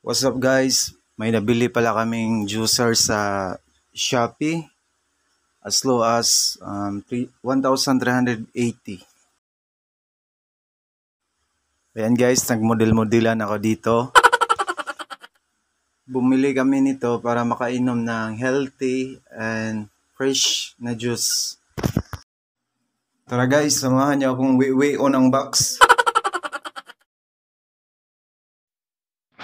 What's up guys? May nabili pala kaming juicer sa Shopee as low as um, 1,380. Ayan guys, nagmodel-modelan ako dito. Bumili kami nito para makainom ng healthy and fresh na juice. Tara guys, samahan niyo akong wiwi on ang box.